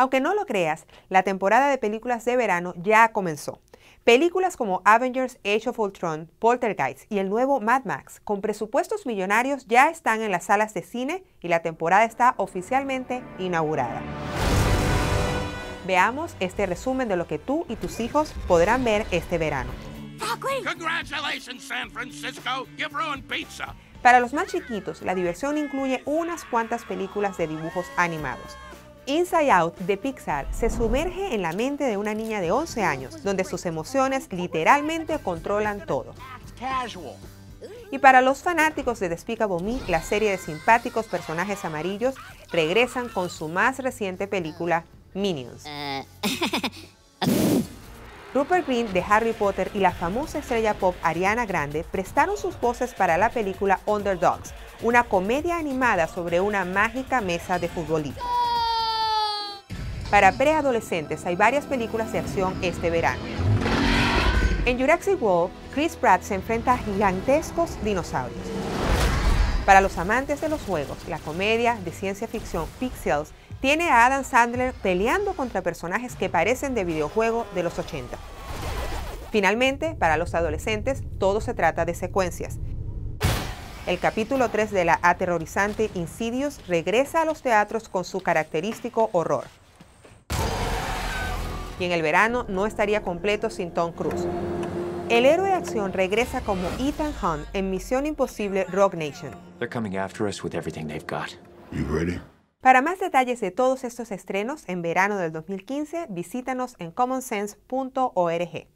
Aunque no lo creas, la temporada de películas de verano ya comenzó. Películas como Avengers Age of Ultron, Poltergeist y el nuevo Mad Max, con presupuestos millonarios, ya están en las salas de cine y la temporada está oficialmente inaugurada. Veamos este resumen de lo que tú y tus hijos podrán ver este verano. Para los más chiquitos, la diversión incluye unas cuantas películas de dibujos animados. Inside Out de Pixar se sumerge en la mente de una niña de 11 años, donde sus emociones literalmente controlan todo. Y para los fanáticos de Despicable Me, la serie de simpáticos personajes amarillos regresan con su más reciente película, Minions. Rupert Green de Harry Potter y la famosa estrella pop Ariana Grande prestaron sus voces para la película Underdogs, una comedia animada sobre una mágica mesa de futbolista. Para preadolescentes hay varias películas de acción este verano. En Jurassic World, Chris Pratt se enfrenta a gigantescos dinosaurios. Para los amantes de los juegos, la comedia de ciencia ficción Pixels tiene a Adam Sandler peleando contra personajes que parecen de videojuego de los 80. Finalmente, para los adolescentes, todo se trata de secuencias. El capítulo 3 de la aterrorizante Insidious regresa a los teatros con su característico horror y en el verano no estaría completo sin Tom Cruise. El héroe de acción regresa como Ethan Hunt en Misión Imposible Rogue Nation. Para más detalles de todos estos estrenos en verano del 2015, visítanos en commonsense.org.